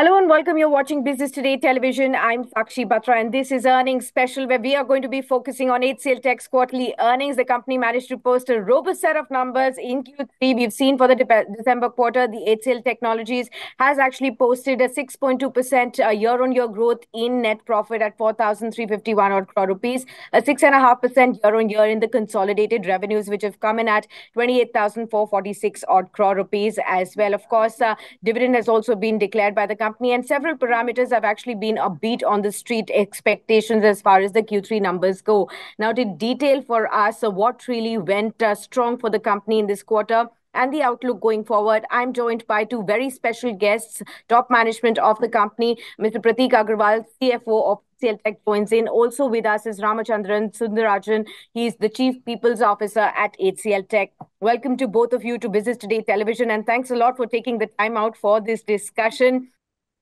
Hello and welcome. You're watching Business Today Television. I'm Sakshi Batra, and this is earnings special where we are going to be focusing on HCL Tech's quarterly earnings. The company managed to post a robust set of numbers in Q3. We've seen for the de- December quarter, the HCL Technologies has actually posted a 6.2% uh, year-on-year growth in net profit at 4,351 odd crore rupees, a 6.5% year-on-year in the consolidated revenues, which have come in at 28,446 odd crore rupees as well. Of course, uh, dividend has also been declared by the company company, and several parameters have actually been a beat on the street expectations as far as the Q3 numbers go. Now, to detail for us what really went uh, strong for the company in this quarter and the outlook going forward. I'm joined by two very special guests, top management of the company, Mr. Prateek Aggarwal, CFO of HCL Tech joins in. Also with us is Ramachandran Sundararajan. He's the Chief People's Officer at HCL Tech. Welcome to both of you to Business Today Television and thanks a lot for taking the time out for this discussion.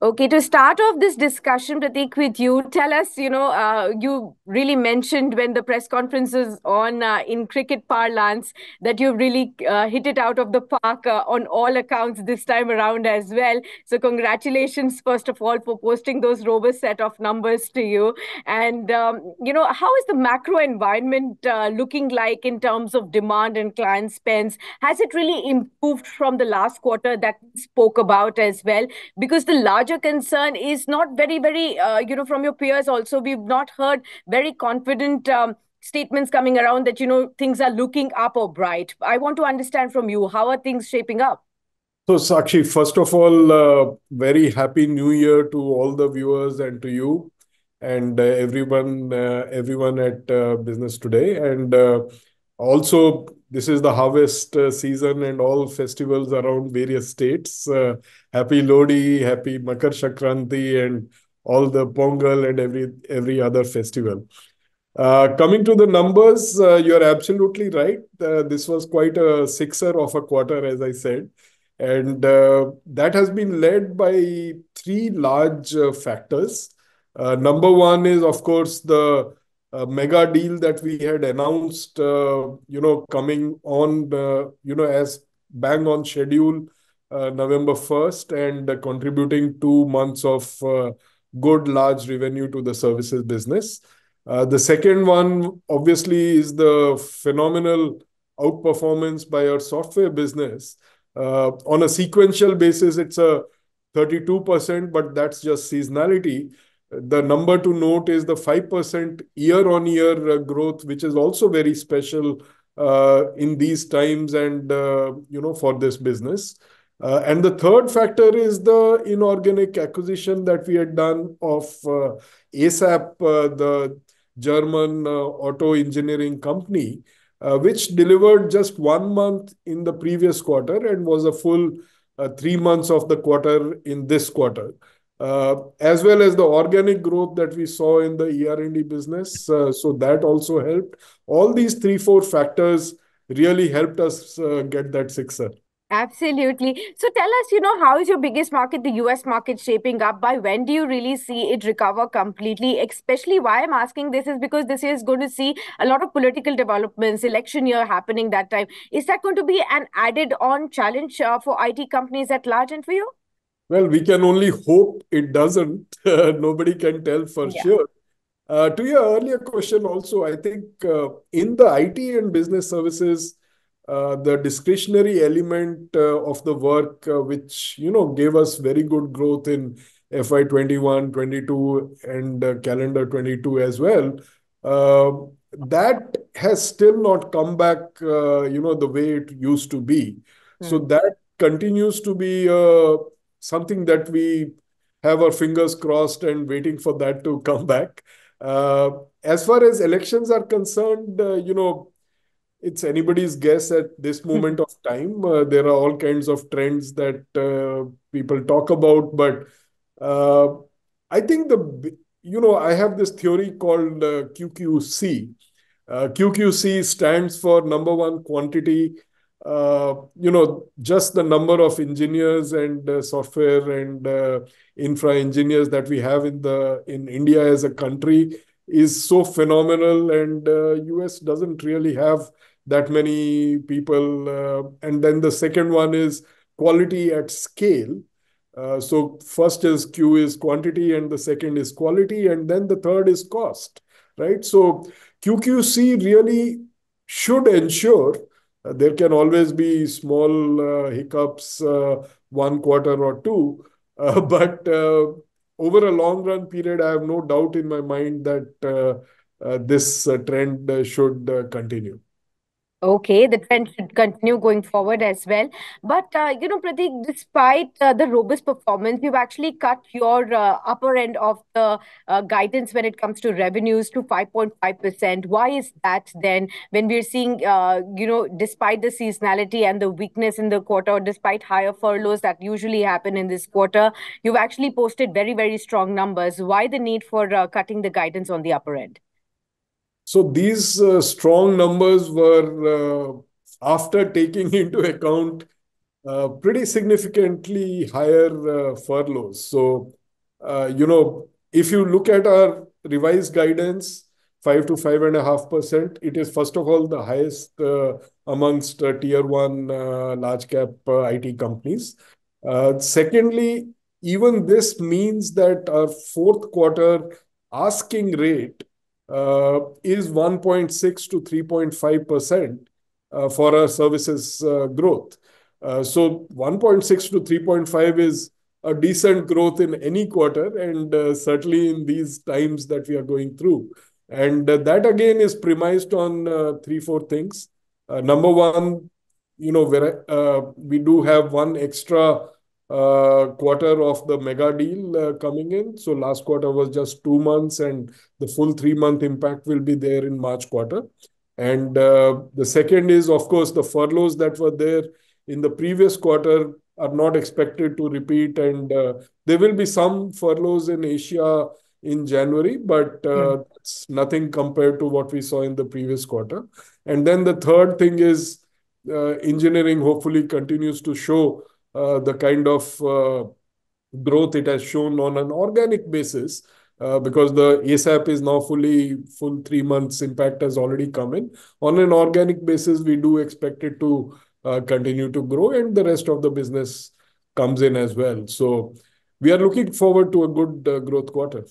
Okay, to start off this discussion, Prateek, with you, tell us, you know, uh, you really mentioned when the press conference is on uh, in cricket parlance that you really uh, hit it out of the park uh, on all accounts this time around as well. So, congratulations, first of all, for posting those robust set of numbers to you. And, um, you know, how is the macro environment uh, looking like in terms of demand and client spends? Has it really improved from the last quarter that spoke about as well? Because the large larger concern is not very, very, uh, you know, from your peers also. We've not heard very confident um, statements coming around that, you know, things are looking up or bright. I want to understand from you, how are things shaping up? So, Sakshi, first of all, uh, very happy new year to all the viewers and to you and uh, everyone, uh, everyone at uh, Business Today. And uh, also, this is the harvest uh, season and all festivals around various states. Uh, happy Lohri, happy Makar Sankranti, and all the Pongal and every every other festival. Uh, coming to the numbers, uh, you're absolutely right. Uh, this was quite a sixer of a quarter, as I said. And uh, that has been led by three large factors. number one is, of course, the mega deal that we had announced, uh, you know, coming on, uh, you know, as bang on schedule, uh, November 1st, and contributing two months of good large revenue to the services business. The second one, obviously, is the phenomenal outperformance by our software business. On a sequential basis, it's a 32%, but that's just seasonality. The number to note is the 5% year-on-year uh, growth, which is also very special uh, in these times and uh, you know for this business. And the third factor is the inorganic acquisition that we had done of ASAP, the German auto engineering company, which delivered just one month in the previous quarter and was a full three months of the quarter in this quarter. Uh, as well as the organic growth that we saw in the ER&D business. Uh, so that also helped. All these three, four factors really helped us uh, get that sixer. Absolutely. So tell us, you know, how is your biggest market, the US market, shaping up? By when do you really see it recover completely? Especially why I'm asking this is because this year is going to see a lot of political developments, election year happening that time. Is that going to be an added on challenge uh, for IT companies at large and for you? Well, we can only hope it doesn't. Nobody can tell for yeah. sure. Uh, to your earlier question, also, I think uh, in the IT and business services, uh, the discretionary element uh, of the work, uh, which you know gave us very good growth in FY 21, 22, and uh, calendar 22 as well, that has still not come back, you know, the way it used to be. So hmm. that continues to be something that we have our fingers crossed and waiting for that to come back. Uh, as far as elections are concerned, uh, you know, it's anybody's guess at this hmm. moment of time. Uh, there are all kinds of trends that uh, people talk about, but uh, I think the you know I have this theory called QQC. QQC stands for number one quantity, uh, you know, just the number of engineers and uh, software and uh, infra engineers that we have in the in India as a country is so phenomenal, and US doesn't really have that many people. and then the second one is quality at scale. So first is Q is quantity, and the second is quality, and then the third is cost, right? So QQC really should ensure Uh, there can always be small uh, hiccups uh, one quarter or two. But over a long run period, I have no doubt in my mind that this trend should continue. Okay, the trend should continue going forward as well. But, uh, you know, Prateek, despite uh, the robust performance, you've actually cut your uh, upper end of the guidance when it comes to revenues to 5.5%. Why is that then, when we're seeing, you know, despite the seasonality and the weakness in the quarter, despite higher furloughs that usually happen in this quarter, you've actually posted very, very strong numbers. Why the need for cutting the guidance on the upper end? So these uh, strong numbers were uh, after taking into account uh, pretty significantly higher furloughs. So, you know, if you look at our revised guidance, 5%-5.5%, it is, first of all, the highest amongst Tier 1 large cap IT companies. Secondly, even this means that our fourth quarter asking rate Uh, is 1.6%-3.5% uh, for our services uh, growth. So 1.6%-3.5% is a decent growth in any quarter, and certainly in these times that we are going through. And that, again, is premised on three, four things. Number one, you know, we do have one extra Uh, quarter of the mega deal uh, coming in. So last quarter was just two months, and the full three-month impact will be there in March quarter. And uh, the second is, of course, the furloughs that were there in the previous quarter are not expected to repeat, and there will be some furloughs in Asia in January, but hmm. it's nothing compared to what we saw in the previous quarter. And then the third thing is, engineering hopefully continues to show Uh, the kind of uh, growth it has shown on an organic basis, uh, because the ASAP is now fully full three months impact has already come in. On an organic basis, we do expect it to continue to grow, and the rest of the business comes in as well. So we are looking forward to a good growth quarter.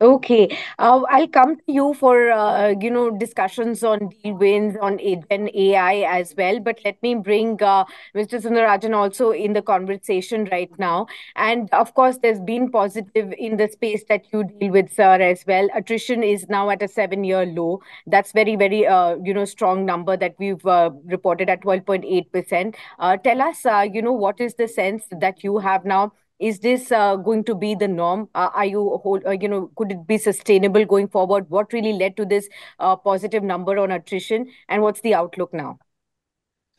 Okay. Uh, I'll come to you for, uh, you know, discussions on deal wins on GenAI as well. But let me bring uh, Mr. Sundararajan also in the conversation right now. And of course, there's been positive in the space that you deal with, sir, as well. Attrition is now at a seven-year low. That's very, very, you know, strong number that we've reported at 12.8%. Tell us, you know, what is the sense that you have now? Is this uh, going to be the norm? Uh, are you, uh, you know, could it be sustainable going forward? What really led to this positive number on attrition, and what's the outlook now?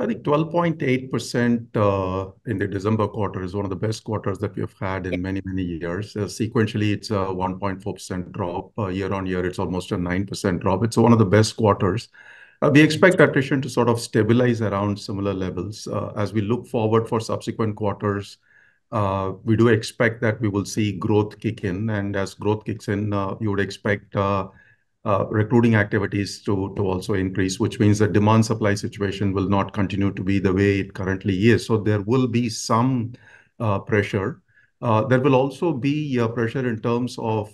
I think 12.8% in the December quarter is one of the best quarters that we have had in many, many years. Sequentially, it's a 1.4% drop. Year-on-year, it's almost a 9% drop. It's one of the best quarters. We expect attrition to sort of stabilize around similar levels. As we look forward for subsequent quarters, Uh, we do expect that we will see growth kick in, and as growth kicks in, uh, you would expect uh, recruiting activities to also increase, which means the demand-supply situation will not continue to be the way it currently is. So there will be some pressure. There will also be pressure in terms of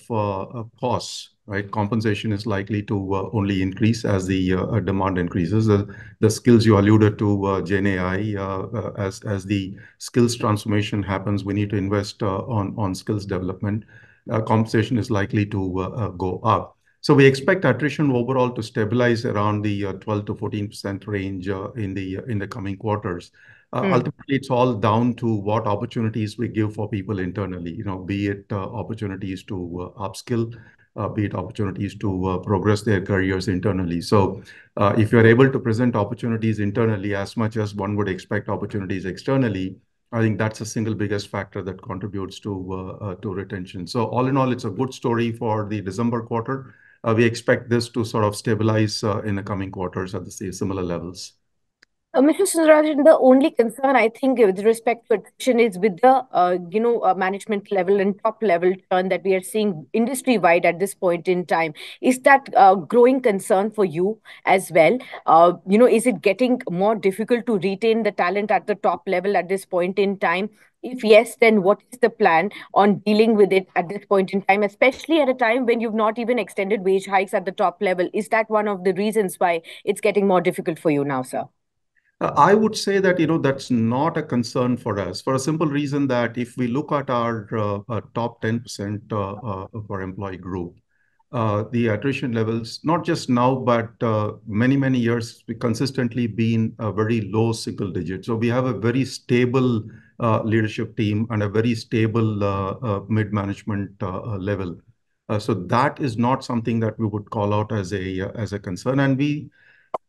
costs, right? Compensation is likely to uh, only increase as the uh, uh, demand increases. The skills you alluded to, GenAI, as the skills transformation happens, we need to invest on skills development. Compensation is likely to go up. So we expect attrition overall to stabilize around the 12%-14% range in the in the coming quarters. Hmm. Ultimately, it's all down to what opportunities we give for people internally, you know, be it opportunities to upskill, Uh, be it opportunities to uh, progress their careers internally. So, uh, if you're able to present opportunities internally as much as one would expect opportunities externally, I think that's the single biggest factor that contributes to retention. So all in all, it's a good story for the December quarter. We expect this to sort of stabilize in the coming quarters at the similar levels. Mr. Sundararajan, the only concern, I think, with respect to attrition is with the, uh, you know, uh, management level and top-level churn that we are seeing industry-wide at this point in time. Is that a growing concern for you as well? You know, is it getting more difficult to retain the talent at the top level at this point in time? If yes, then what is the plan on dealing with it at this point in time, especially at a time when you've not even extended wage hikes at the top level? Is that one of the reasons why it's getting more difficult for you now, sir? Uh, I would say that, you know, that's not a concern for us for a simple reason that if we look at our uh, uh, top 10% of our employee group, the attrition levels, not just now, but many, many years, we consistently been a very low single digit. So we have a very stable leadership team and a very stable mid-management level. So that is not something that we would call out as a uh as a concern. And we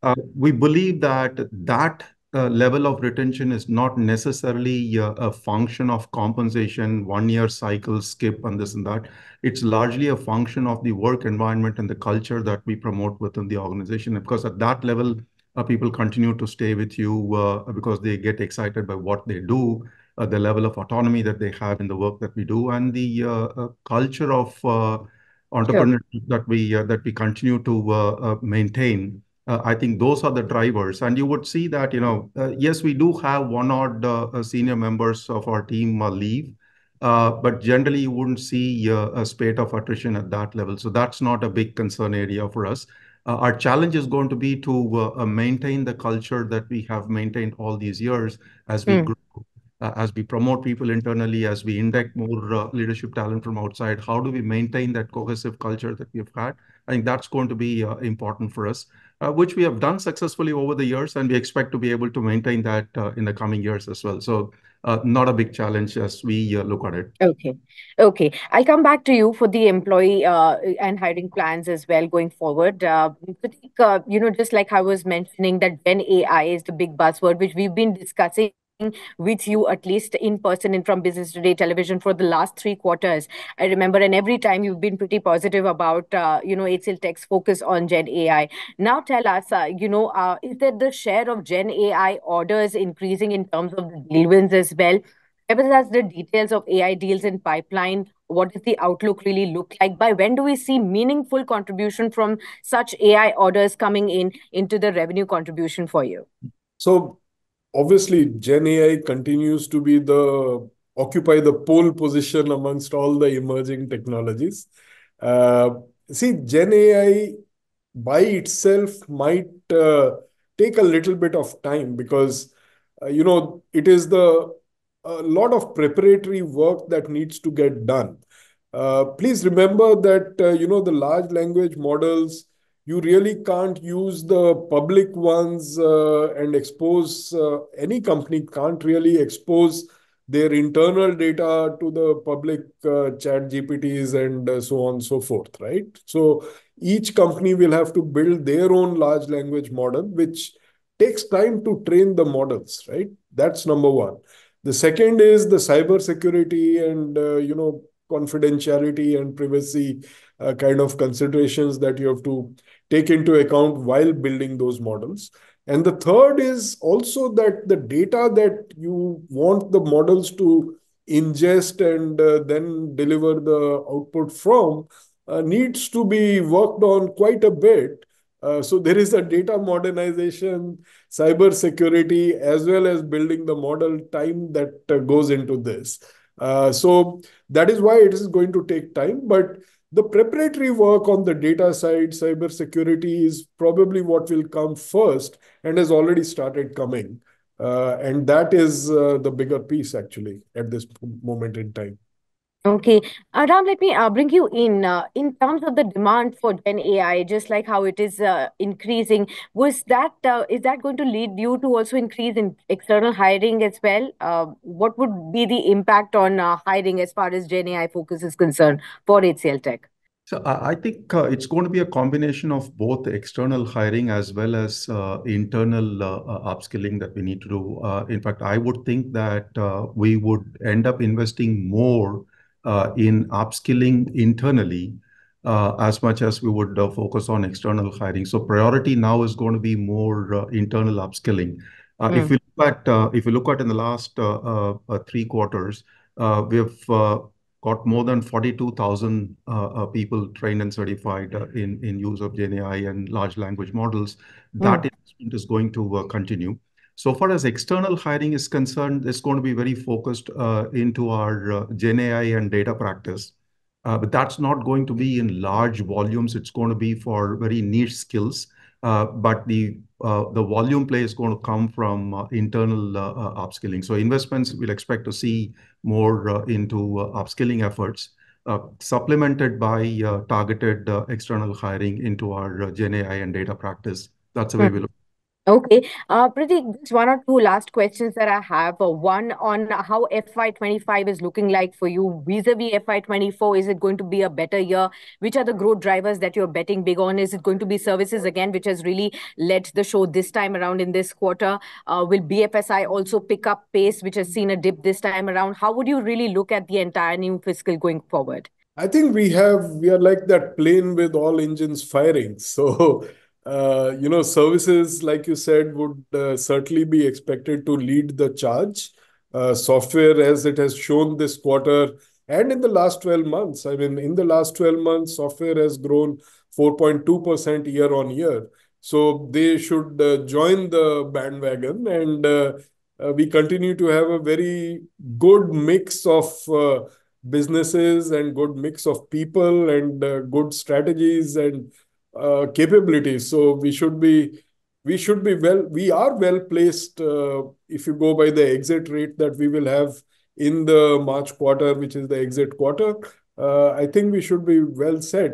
Uh, believe that that uh, level of retention is not necessarily a function of compensation, one-year cycle skip and this and that. It's largely a function of the work environment and the culture that we promote within the organization. Because at that level, uh, people continue to stay with you because they get excited by what they do, the level of autonomy that they have in the work that we do, and the culture of entrepreneurship that we uh that we continue to maintain. Uh, I think those are the drivers. And you would see that, you know, uh, yes, we do have one or the uh, senior members of our team leave, but generally you wouldn't see a spate of attrition at that level. So that's not a big concern area for us. Our challenge is going to be to maintain the culture that we have maintained all these years as we hmm. grow, as we promote people internally, as we induct more leadership talent from outside. How do we maintain that cohesive culture that we have had? I think that's going to be important for us, Uh, which we have done successfully over the years, and we expect to be able to maintain that uh, in the coming years as well. So uh, not a big challenge as we look at it. Okay. Okay. I'll come back to you for the employee and hiring plans as well going forward. You know, just like I was mentioning that Gen AI is the big buzzword, which we've been discussing with you at least in person and from Business Today Television for the last three quarters. I remember, and every time you've been pretty positive about, uh, you know, HCLTech's focus on gen ai Now tell us, uh, you know, uh, is that the share of gen ai orders increasing in terms of the deal wins as well? Give us the details of AI deals in pipeline. What does the outlook really look like? By when do we see meaningful contribution from such AI orders coming in into the revenue contribution for you? Obviously, GenAI continues to be the occupy the pole position amongst all the emerging technologies. Uh, see, GenAI by itself might uh, take a little bit of time because, uh, you know, it is the a lot of preparatory work that needs to get done. Please remember that, you know, the large language models, you really can't use the public ones uh, and expose uh, any company can't really expose their internal data to the public uh, ChatGPTs and so on and so forth, right? So each company will have to build their own large language model, which takes time to train the models, right? That's number one. The second is the cybersecurity and, you know, confidentiality and privacy uh, kind of considerations that you have to take into account while building those models. And the third is also that the data that you want the models to ingest and uh, then deliver the output from uh, needs to be worked on quite a bit. So there is a data modernization, cyber security, as well as building the model time that goes into this. That is why it is going to take time. But the preparatory work on the data side, cybersecurity is probably what will come first and has already started coming. Uh, and that is the bigger piece actually at this moment in time. Okay. Uh, Ram, let me uh, bring you in. Uh, in terms of the demand for Gen AI, just like how it is increasing, is that going to lead you to also increase in external hiring as well? What would be the impact on hiring as far as Gen AI focus is concerned for HCLTech? I think it's going to be a combination of both external hiring as well as internal upskilling that we need to do. In fact, I would think that we would end up investing more Uh, in upskilling internally uh, as much as we would uh, focus on external hiring. So priority now is going to be more internal upskilling. Hmm. If you look at in the last three quarters, we have got more than 42,000 people trained and certified in use of GenAI and large language models. Hmm. That investment is going to continue. So far as external hiring is concerned, it's going to be very focused uh, into our uh, GenAI and data practice. Uh, but that's not going to be in large volumes. It's going to be for very niche skills. But the the volume play is going to come from internal upskilling. So investments, we'll expect to see more into upskilling efforts, supplemented by targeted external hiring into our GenAI and data practice. That's the way we look. Okay. Uh, Prateek, just one or two last questions that I have. Uh, one on how FY 2025 is looking like for you vis-à-vis FY 2024. Is it going to be a better year? Which are the growth drivers that you're betting big on? Is it going to be services again, which has really led the show this time around in this quarter? Uh, will BFSI also pick up pace, which has seen a dip this time around? How would you really look at the entire new fiscal going forward? I think we have, we are like that plane with all engines firing. So, Uh, you know, services, like you said, would uh, certainly be expected to lead the charge. Uh, software, as it has shown this quarter and in the last 12 months, I mean, in the last 12 months, software has grown 4.2% year-on-year. So they should join the bandwagon. And we continue to have a very good mix of businesses and good mix of people and good strategies and Uh, capabilities. So we should be we should be well, we are well placed uh, if you go by the exit rate that we will have in the March quarter, which is the exit quarter. Uh, I think we should be well set.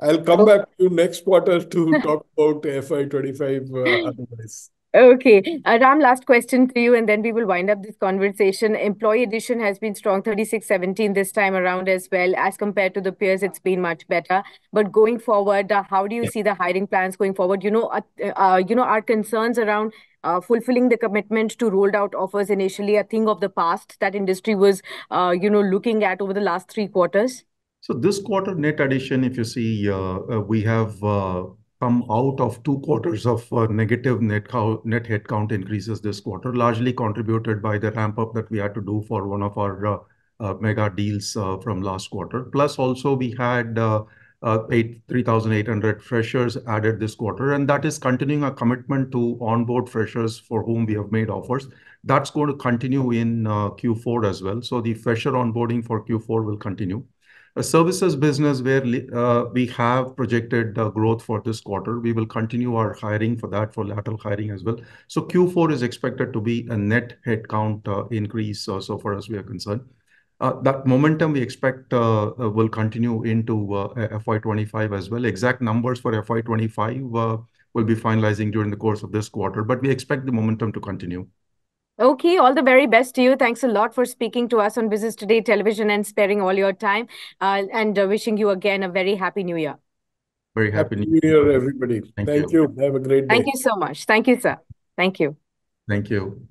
I'll come back to you next quarter to talk about FY 2025 otherwise. Okay. Ram, last question to you, and then we will wind up this conversation. Employee addition has been strong, 3,617 this time around as well. As compared to the peers, it's been much better. But going forward, uh, how do you see the hiring plans going forward? You know, uh, uh you know, our concerns around uh, fulfilling the commitment to rolled out offers initially, a thing of the past that industry was, you know, looking at over the last three quarters? So this quarter net addition, if you see, we have come out of two quarters of uh, negative net headcount increases this quarter, largely contributed by the ramp-up that we had to do for one of our uh, uh, mega deals from last quarter. Plus, also, we had 3,800 freshers added this quarter. And that is continuing our commitment to onboard freshers for whom we have made offers. That's going to continue in Q4 as well. So the fresher onboarding for Q4 will continue. A services business where uh, we have projected growth for this quarter, we will continue our hiring for that, for lateral hiring as well. So Q4 is expected to be a net headcount uh, increase uh, so far as we are concerned. That momentum we expect will continue into FY 2025 as well. Exact numbers for FY 2025 will be finalizing during the course of this quarter. But we expect the momentum to continue. Okay. All the very best to you. Thanks a lot for speaking to us on Business Today Television and sparing all your time. Uh, and uh, wishing you again a very happy New Year. Very happy New New Year, everybody. Thank you. Thank you. Have a great day. Thank you so much. Thank you, sir. Thank you. Thank you.